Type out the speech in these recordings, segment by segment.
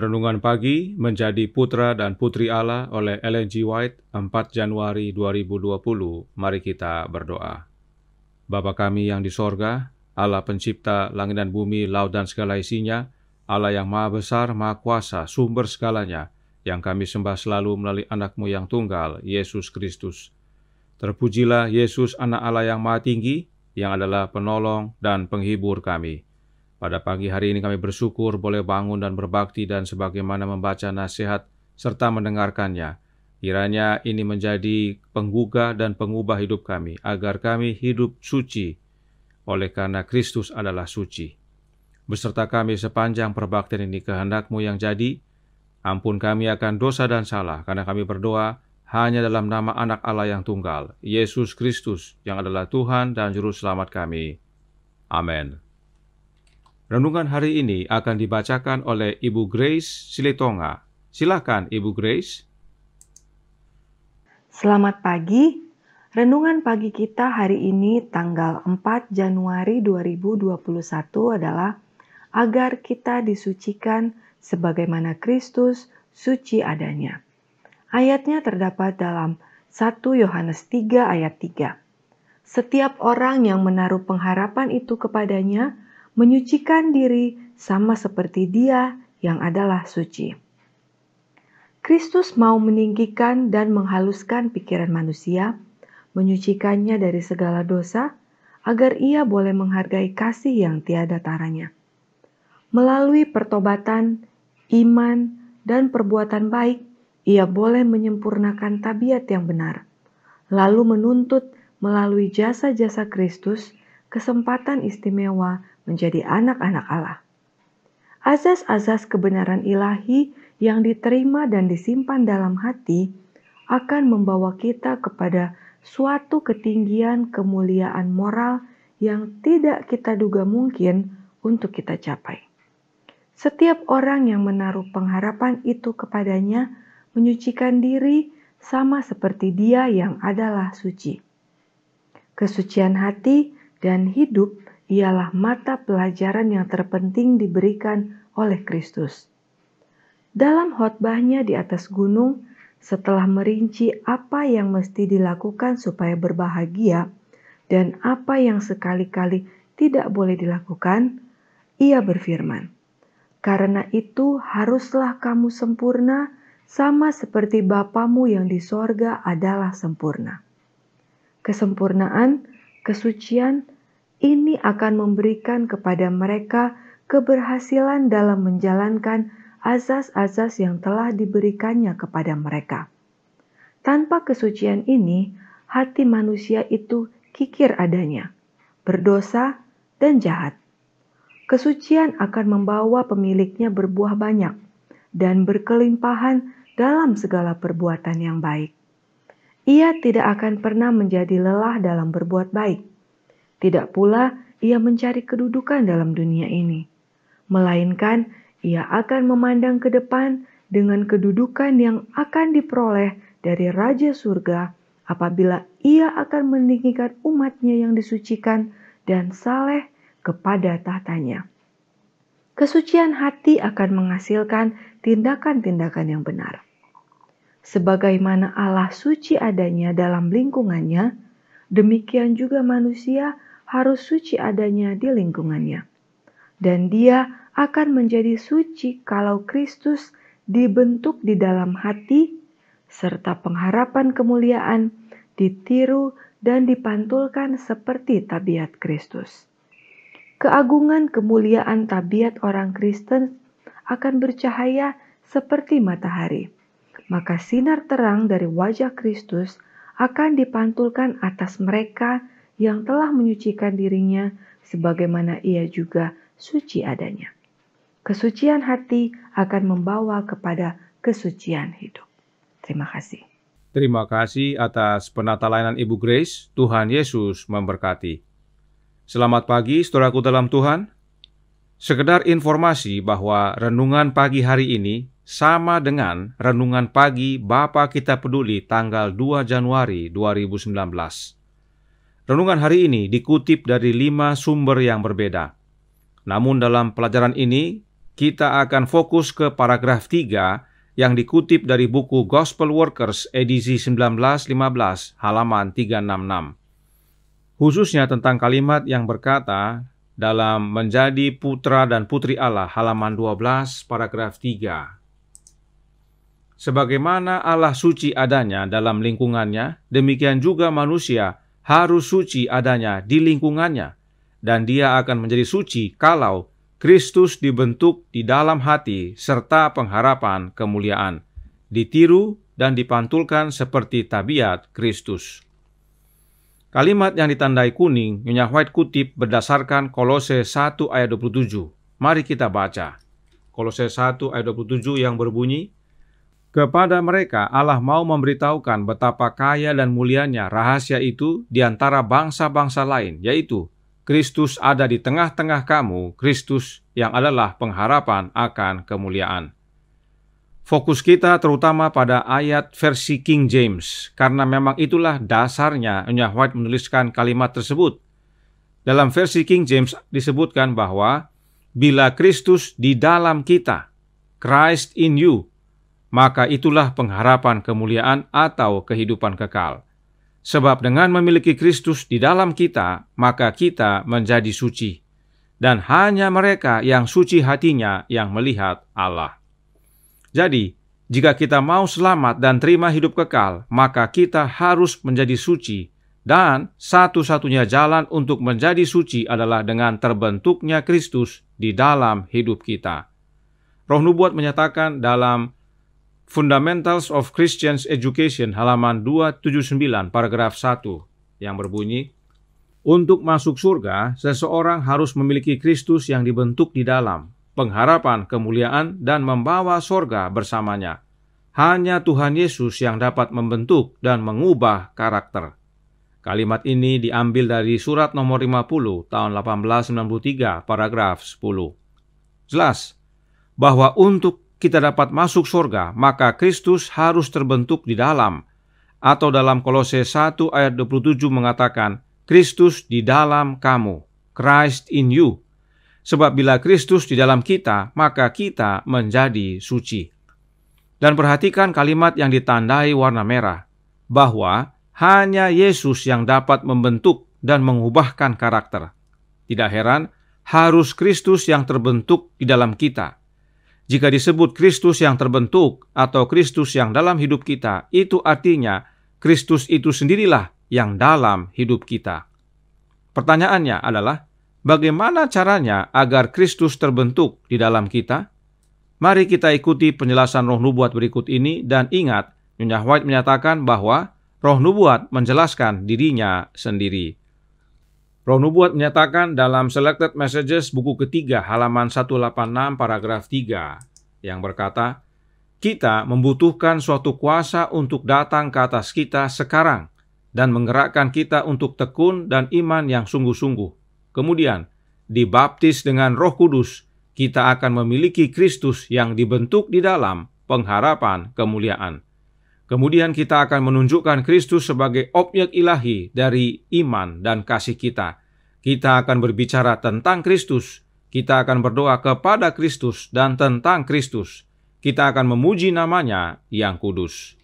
Renungan pagi menjadi putra dan putri Allah oleh Ellen G. White 4 Januari 2020. Mari kita berdoa. Bapa kami yang di sorga, Allah pencipta langit dan bumi, laut dan segala isinya, Allah yang maha besar, maha kuasa, sumber segalanya, yang kami sembah selalu melalui anakmu yang tunggal, Yesus Kristus. Terpujilah Yesus anak Allah yang maha tinggi, yang adalah penolong dan penghibur kami. Pada pagi hari ini kami bersyukur boleh bangun dan berbakti dan sebagaimana membaca nasihat serta mendengarkannya. Kiranya ini menjadi penggugah dan pengubah hidup kami, agar kami hidup suci, oleh karena Kristus adalah suci. Beserta kami sepanjang perbaktian ini kehendakmu yang jadi, ampun kami akan dosa dan salah, karena kami berdoa hanya dalam nama anak Allah yang tunggal, Yesus Kristus, yang adalah Tuhan dan Juru Selamat kami. Amin. Renungan hari ini akan dibacakan oleh Ibu Grace Silitonga. Silakan Ibu Grace. Selamat pagi. Renungan pagi kita hari ini tanggal 4 Januari 2021 adalah agar kita disucikan sebagaimana Kristus suci adanya. Ayatnya terdapat dalam 1 Yohanes 3 ayat 3. Setiap orang yang menaruh pengharapan itu kepadanya, menyucikan diri sama seperti Dia yang adalah suci. Kristus mau meninggikan dan menghaluskan pikiran manusia, menyucikannya dari segala dosa, agar ia boleh menghargai kasih yang tiada taranya. Melalui pertobatan, iman, dan perbuatan baik, ia boleh menyempurnakan tabiat yang benar, lalu menuntut melalui jasa-jasa Kristus kesempatan istimewa menjadi anak-anak Allah. Azas-azas kebenaran ilahi yang diterima dan disimpan dalam hati akan membawa kita kepada suatu ketinggian kemuliaan moral yang tidak kita duga mungkin untuk kita capai. Setiap orang yang menaruh pengharapan itu kepadanya menyucikan diri sama seperti dia yang adalah suci. Kesucian hati dan hidup ialah mata pelajaran yang terpenting diberikan oleh Kristus. Dalam khotbahnya di atas gunung, setelah merinci apa yang mesti dilakukan supaya berbahagia dan apa yang sekali-kali tidak boleh dilakukan, ia berfirman, "Karena itu haruslah kamu sempurna, sama seperti Bapamu yang di sorga adalah sempurna." Kesempurnaan, kesucian, ini akan memberikan kepada mereka keberhasilan dalam menjalankan azas-azas yang telah diberikannya kepada mereka. Tanpa kesucian ini, hati manusia itu kikir adanya, berdosa, dan jahat. Kesucian akan membawa pemiliknya berbuah banyak dan berkelimpahan dalam segala perbuatan yang baik. Ia tidak akan pernah menjadi lelah dalam berbuat baik tidak pula ia mencari kedudukan dalam dunia ini, melainkan ia akan memandang ke depan dengan kedudukan yang akan diperoleh dari Raja Surga apabila ia akan meninggikan umatnya yang disucikan dan saleh kepada tahtanya. Kesucian hati akan menghasilkan tindakan-tindakan yang benar. Sebagaimana Allah suci adanya dalam lingkungannya, demikian juga manusia harus suci adanya di lingkungannya. Dan dia akan menjadi suci kalau Kristus dibentuk di dalam hati, serta pengharapan kemuliaan ditiru dan dipantulkan seperti tabiat Kristus. Keagungan kemuliaan tabiat orang Kristen akan bercahaya seperti matahari. Maka sinar terang dari wajah Kristus akan dipantulkan atas mereka yang telah menyucikan dirinya sebagaimana ia juga suci adanya. Kesucian hati akan membawa kepada kesucian hidup. Terima kasih. Terima kasih atas penata layanan Ibu Grace. Tuhan Yesus memberkati. Selamat pagi, saudaraku dalam Tuhan. Sekedar informasi bahwa renungan pagi hari ini sama dengan renungan pagi Bapa Kita Peduli tanggal 2 Januari 2019. Renungan hari ini dikutip dari lima sumber yang berbeda. Namun dalam pelajaran ini, kita akan fokus ke paragraf 3 yang dikutip dari buku Gospel Workers edisi 1915 halaman 366. Khususnya tentang kalimat yang berkata dalam menjadi putra dan putri Allah halaman 12 paragraf 3. Sebagaimana Allah suci adanya dalam lingkungannya, demikian juga manusia harus suci adanya di lingkungannya, dan dia akan menjadi suci kalau Kristus dibentuk di dalam hati serta pengharapan kemuliaan, ditiru dan dipantulkan seperti tabiat Kristus. Kalimat yang ditandai kuning, Nyonya White kutip berdasarkan Kolose 1 ayat 27. Mari kita baca. Kolose 1 ayat 27 yang berbunyi, Kepada mereka Allah mau memberitahukan betapa kaya dan mulianya rahasia itu di antara bangsa-bangsa lain, yaitu Kristus ada di tengah-tengah kamu, Kristus yang adalah pengharapan akan kemuliaan. Fokus kita terutama pada ayat versi King James, karena memang itulah dasarnya Nya White menuliskan kalimat tersebut. Dalam versi King James disebutkan bahwa bila Kristus di dalam kita, Christ in you, maka itulah pengharapan kemuliaan atau kehidupan kekal. Sebab dengan memiliki Kristus di dalam kita, maka kita menjadi suci. Dan hanya mereka yang suci hatinya yang melihat Allah. Jadi, jika kita mau selamat dan terima hidup kekal, maka kita harus menjadi suci. Dan satu-satunya jalan untuk menjadi suci adalah dengan terbentuknya Kristus di dalam hidup kita. Roh Nubuat menyatakan dalam Fundamentals of Christian Education halaman 279 paragraf 1 yang berbunyi Untuk masuk surga, seseorang harus memiliki Kristus yang dibentuk di dalam, pengharapan kemuliaan dan membawa surga bersamanya. Hanya Tuhan Yesus yang dapat membentuk dan mengubah karakter. Kalimat ini diambil dari surat nomor 50 tahun 1893 paragraf 10. Jelas bahwa untuk kita dapat masuk surga, maka Kristus harus terbentuk di dalam. Atau dalam Kolose 1 ayat 27 mengatakan, Kristus di dalam kamu, Christ in you. Sebab bila Kristus di dalam kita, maka kita menjadi suci. Dan perhatikan kalimat yang ditandai warna merah, bahwa hanya Yesus yang dapat membentuk dan mengubahkan karakter. Tidak heran, harus Kristus yang terbentuk di dalam kita jika disebut Kristus yang terbentuk atau Kristus yang dalam hidup kita, itu artinya Kristus itu sendirilah yang dalam hidup kita. Pertanyaannya adalah, bagaimana caranya agar Kristus terbentuk di dalam kita? Mari kita ikuti penjelasan roh nubuat berikut ini dan ingat, Nyonya White menyatakan bahwa roh nubuat menjelaskan dirinya sendiri. Roh Nubuat menyatakan dalam Selected Messages buku ketiga halaman 186 paragraf 3 yang berkata, kita membutuhkan suatu kuasa untuk datang ke atas kita sekarang dan menggerakkan kita untuk tekun dan iman yang sungguh-sungguh. Kemudian, dibaptis dengan roh kudus, kita akan memiliki Kristus yang dibentuk di dalam pengharapan kemuliaan. Kemudian kita akan menunjukkan Kristus sebagai objek ilahi dari iman dan kasih kita. Kita akan berbicara tentang Kristus. Kita akan berdoa kepada Kristus dan tentang Kristus. Kita akan memuji namanya yang kudus.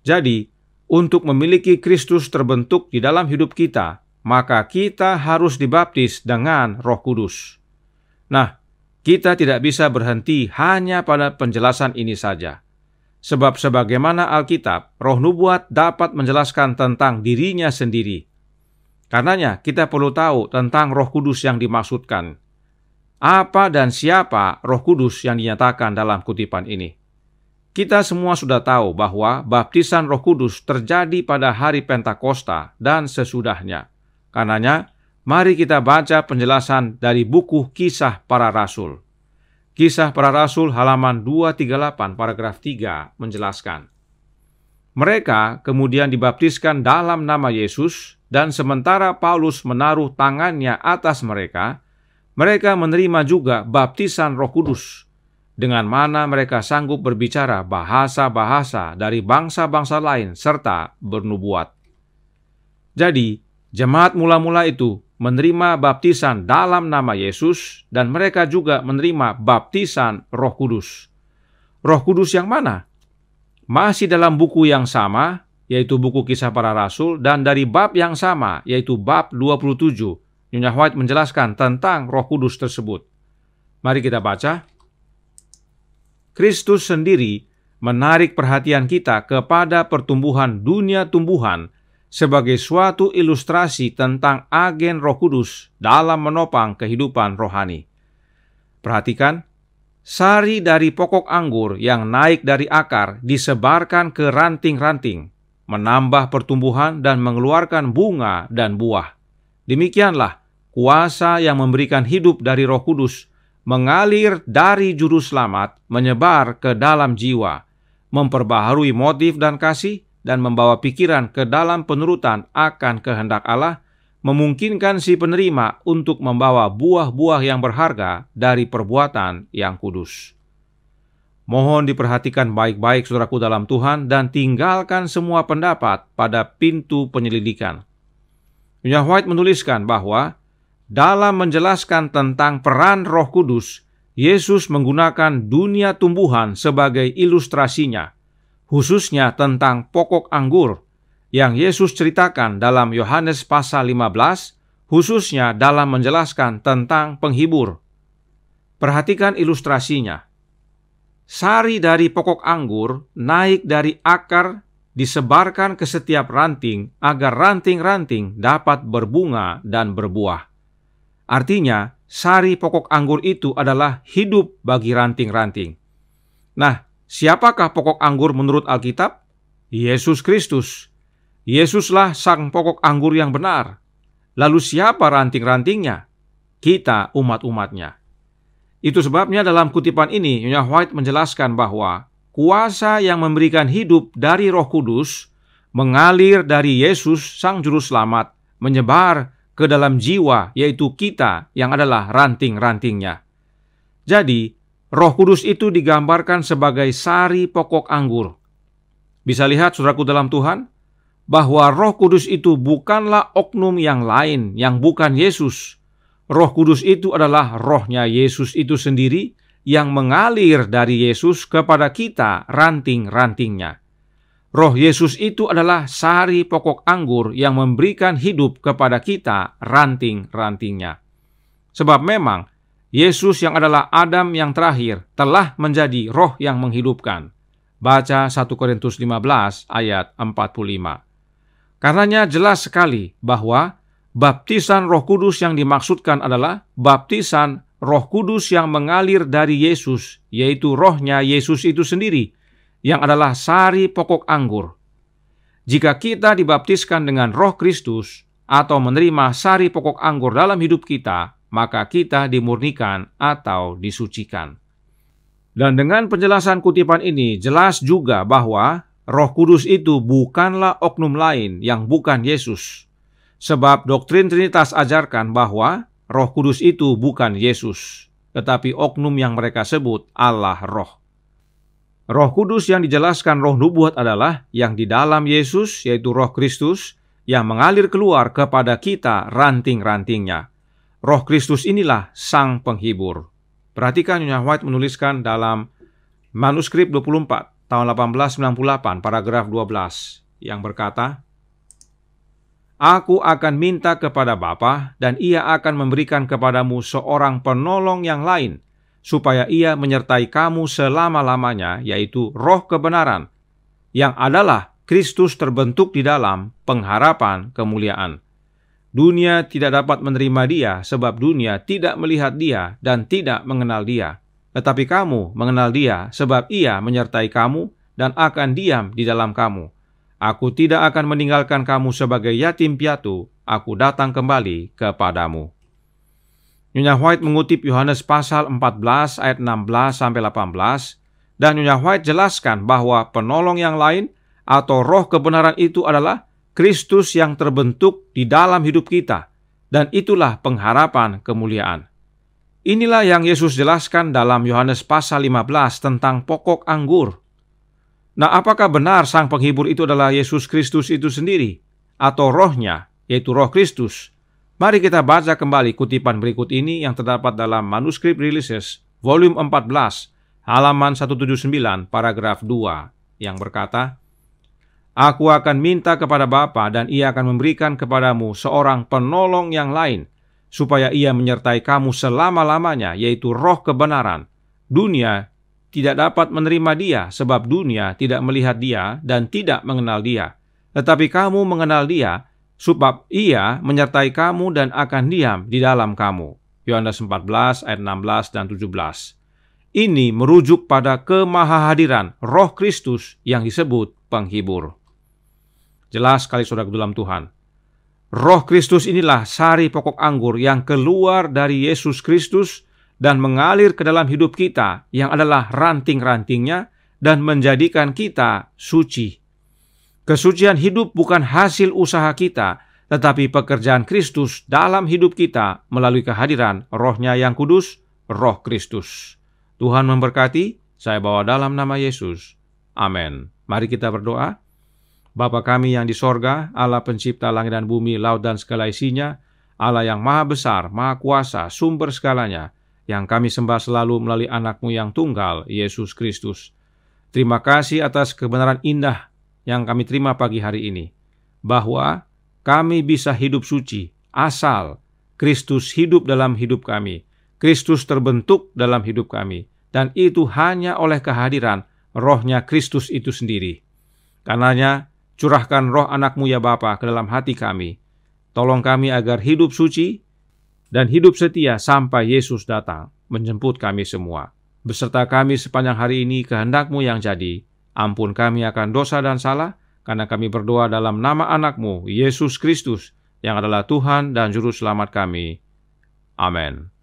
Jadi, untuk memiliki Kristus terbentuk di dalam hidup kita, maka kita harus dibaptis dengan Roh Kudus. Nah, kita tidak bisa berhenti hanya pada penjelasan ini saja Sebab sebagaimana Alkitab, roh nubuat dapat menjelaskan tentang dirinya sendiri. Karenanya kita perlu tahu tentang roh kudus yang dimaksudkan. Apa dan siapa roh kudus yang dinyatakan dalam kutipan ini? Kita semua sudah tahu bahwa baptisan roh kudus terjadi pada hari Pentakosta dan sesudahnya. Karenanya, mari kita baca penjelasan dari buku kisah para rasul. Kisah para Rasul halaman 238 paragraf 3 menjelaskan. Mereka kemudian dibaptiskan dalam nama Yesus dan sementara Paulus menaruh tangannya atas mereka, mereka menerima juga baptisan roh kudus, dengan mana mereka sanggup berbicara bahasa-bahasa dari bangsa-bangsa lain serta bernubuat. Jadi, jemaat mula-mula itu menerima baptisan dalam nama Yesus dan mereka juga menerima baptisan Roh Kudus. Roh Kudus yang mana? Masih dalam buku yang sama, yaitu buku Kisah Para Rasul dan dari bab yang sama, yaitu bab 27. Nyonya White menjelaskan tentang Roh Kudus tersebut. Mari kita baca. Kristus sendiri menarik perhatian kita kepada pertumbuhan dunia tumbuhan sebagai suatu ilustrasi tentang agen Roh Kudus dalam menopang kehidupan rohani. Perhatikan, sari dari pokok anggur yang naik dari akar disebarkan ke ranting-ranting, menambah pertumbuhan dan mengeluarkan bunga dan buah. Demikianlah kuasa yang memberikan hidup dari Roh Kudus mengalir dari juru selamat menyebar ke dalam jiwa, memperbaharui motif dan kasih, dan membawa pikiran ke dalam penurutan akan kehendak Allah, memungkinkan si penerima untuk membawa buah-buah yang berharga dari perbuatan yang kudus. Mohon diperhatikan baik-baik saudaraku dalam Tuhan dan tinggalkan semua pendapat pada pintu penyelidikan. Nyonya White menuliskan bahwa dalam menjelaskan tentang peran roh kudus, Yesus menggunakan dunia tumbuhan sebagai ilustrasinya khususnya tentang pokok anggur yang Yesus ceritakan dalam Yohanes pasal 15, khususnya dalam menjelaskan tentang penghibur. Perhatikan ilustrasinya. Sari dari pokok anggur naik dari akar disebarkan ke setiap ranting agar ranting-ranting dapat berbunga dan berbuah. Artinya, sari pokok anggur itu adalah hidup bagi ranting-ranting. Nah, Siapakah pokok anggur menurut Alkitab? Yesus Kristus. Yesuslah sang pokok anggur yang benar. Lalu siapa ranting-rantingnya? Kita umat-umatnya. Itu sebabnya dalam kutipan ini Nyonya White menjelaskan bahwa kuasa yang memberikan hidup dari Roh Kudus mengalir dari Yesus sang juru selamat menyebar ke dalam jiwa yaitu kita yang adalah ranting-rantingnya. Jadi, Roh Kudus itu digambarkan sebagai sari pokok anggur. Bisa lihat saudaraku dalam Tuhan, bahwa Roh Kudus itu bukanlah oknum yang lain yang bukan Yesus. Roh Kudus itu adalah rohnya Yesus itu sendiri yang mengalir dari Yesus kepada kita ranting-rantingnya. Roh Yesus itu adalah sari pokok anggur yang memberikan hidup kepada kita ranting-rantingnya. Sebab memang Yesus yang adalah Adam yang terakhir telah menjadi roh yang menghidupkan. Baca 1 Korintus 15 ayat 45. Karenanya jelas sekali bahwa baptisan roh kudus yang dimaksudkan adalah baptisan roh kudus yang mengalir dari Yesus, yaitu rohnya Yesus itu sendiri, yang adalah sari pokok anggur. Jika kita dibaptiskan dengan roh Kristus, atau menerima sari pokok anggur dalam hidup kita, maka kita dimurnikan atau disucikan. Dan dengan penjelasan kutipan ini jelas juga bahwa Roh Kudus itu bukanlah oknum lain yang bukan Yesus. Sebab doktrin Trinitas ajarkan bahwa Roh Kudus itu bukan Yesus, tetapi oknum yang mereka sebut Allah Roh. Roh Kudus yang dijelaskan roh nubuat adalah yang di dalam Yesus, yaitu Roh Kristus, yang mengalir keluar kepada kita ranting-rantingnya. Roh Kristus inilah sang penghibur. Perhatikan Nyonya White menuliskan dalam manuskrip 24 tahun 1898 paragraf 12 yang berkata, Aku akan minta kepada Bapa dan ia akan memberikan kepadamu seorang penolong yang lain supaya ia menyertai kamu selama-lamanya yaitu roh kebenaran yang adalah Kristus terbentuk di dalam pengharapan kemuliaan. Dunia tidak dapat menerima dia sebab dunia tidak melihat dia dan tidak mengenal dia. Tetapi kamu mengenal dia sebab ia menyertai kamu dan akan diam di dalam kamu. Aku tidak akan meninggalkan kamu sebagai yatim piatu, aku datang kembali kepadamu. Nyonya White mengutip Yohanes pasal 14 ayat 16 sampai 18 dan Nyonya White jelaskan bahwa penolong yang lain atau roh kebenaran itu adalah Kristus yang terbentuk di dalam hidup kita, dan itulah pengharapan kemuliaan. Inilah yang Yesus jelaskan dalam Yohanes pasal 15 tentang pokok anggur. Nah, apakah benar sang penghibur itu adalah Yesus Kristus itu sendiri, atau rohnya, yaitu roh Kristus? Mari kita baca kembali kutipan berikut ini yang terdapat dalam manuskrip Releases, volume 14, halaman 179, paragraf 2, yang berkata, Aku akan minta kepada Bapa dan ia akan memberikan kepadamu seorang penolong yang lain, supaya ia menyertai kamu selama-lamanya, yaitu roh kebenaran. Dunia tidak dapat menerima dia, sebab dunia tidak melihat dia dan tidak mengenal dia. Tetapi kamu mengenal dia, sebab ia menyertai kamu dan akan diam di dalam kamu. Yohanes 14 ayat 16 dan 17. Ini merujuk pada kemahahadiran roh Kristus yang disebut penghibur. Jelas sekali saudara dalam Tuhan. Roh Kristus inilah sari pokok anggur yang keluar dari Yesus Kristus dan mengalir ke dalam hidup kita yang adalah ranting-rantingnya dan menjadikan kita suci. Kesucian hidup bukan hasil usaha kita, tetapi pekerjaan Kristus dalam hidup kita melalui kehadiran rohnya yang kudus, roh Kristus. Tuhan memberkati, saya bawa dalam nama Yesus. Amin. Mari kita berdoa. Bapa kami yang di sorga, Allah pencipta langit dan bumi, laut dan segala isinya, Allah yang maha besar, maha kuasa, sumber segalanya, yang kami sembah selalu melalui anakmu yang tunggal, Yesus Kristus. Terima kasih atas kebenaran indah yang kami terima pagi hari ini, bahwa kami bisa hidup suci asal Kristus hidup dalam hidup kami, Kristus terbentuk dalam hidup kami, dan itu hanya oleh kehadiran rohnya Kristus itu sendiri. Karenanya, curahkan roh anakmu ya Bapa ke dalam hati kami. Tolong kami agar hidup suci dan hidup setia sampai Yesus datang menjemput kami semua. Beserta kami sepanjang hari ini kehendakmu yang jadi, ampun kami akan dosa dan salah, karena kami berdoa dalam nama anakmu, Yesus Kristus, yang adalah Tuhan dan Juru Selamat kami. Amin.